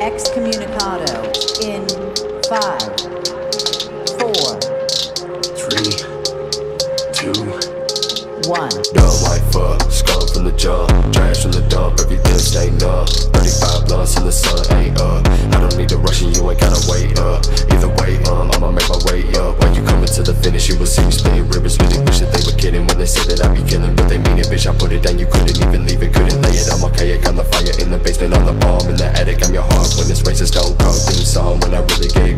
excommunicado in five, four, three, two, one. The white fur, skull from the jaw, trash from the dump. everything stained up. 35 blocks in the sun ain't up. I don't need to rush and you ain't gotta wait up. Either way, um, I'ma make my way up. When you coming to the finish, you will see me splitting ribbons. Really wish that they were kidding when they said that I'd be killing, but they mean it, bitch. I put it down, you couldn't even leave. racist, don't come through song when I really gave